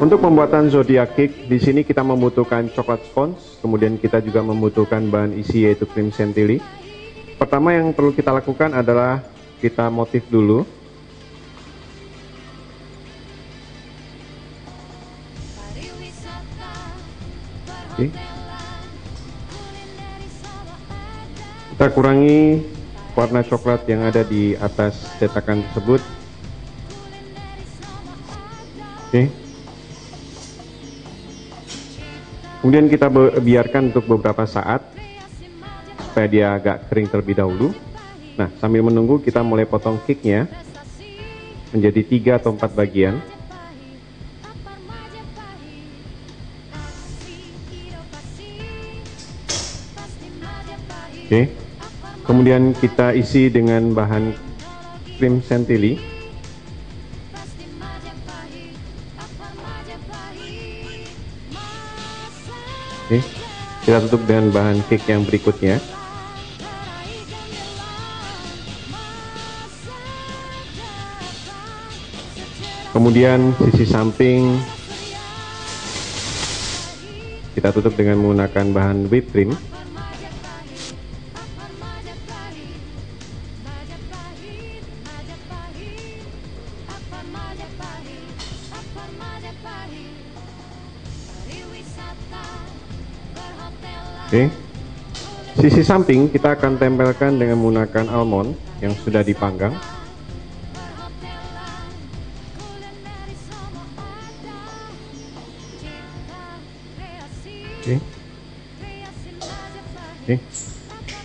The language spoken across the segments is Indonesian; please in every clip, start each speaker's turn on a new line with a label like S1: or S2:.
S1: Untuk pembuatan zodiac cake, di sini kita membutuhkan coklat sponge, kemudian kita juga membutuhkan bahan isi yaitu krim chantilly. Pertama yang perlu kita lakukan adalah kita motif dulu. Oke. Kita kurangi warna coklat yang ada di atas cetakan tersebut. Oke. Kemudian kita biarkan untuk beberapa saat supaya dia agak kering terlebih dahulu. Nah, sambil menunggu kita mulai potong cake-nya menjadi tiga atau empat bagian. Oke. Kemudian kita isi dengan bahan krim chantilly. Oke, kita tutup dengan bahan cake yang berikutnya. Kemudian sisi samping kita tutup dengan menggunakan bahan whipped cream. Oke. Sisi samping kita akan tempelkan dengan menggunakan almond yang sudah dipanggang. Oke. Oke.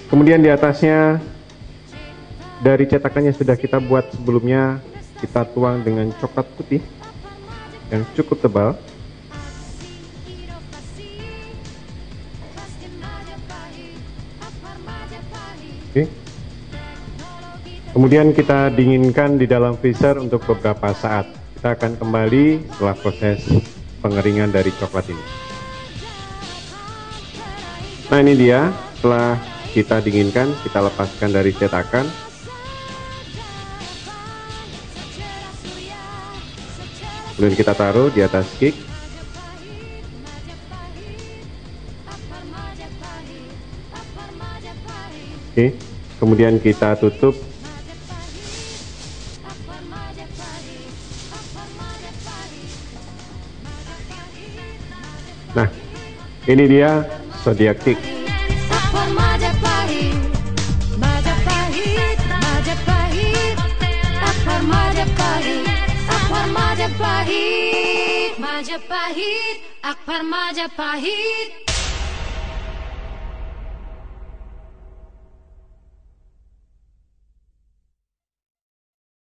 S1: Kemudian di atasnya dari cetakannya sudah kita buat sebelumnya kita tuang dengan coklat putih yang cukup tebal. Oke. Kemudian kita dinginkan di dalam freezer untuk beberapa saat. Kita akan kembali setelah proses pengeringan dari coklat ini. Nah ini dia, setelah kita dinginkan, kita lepaskan dari cetakan. Kemudian kita taruh di atas cake. Oke, kemudian kita tutup. Nah, ini dia zodiac cake.
S2: Majapahit, Akbar Majapahit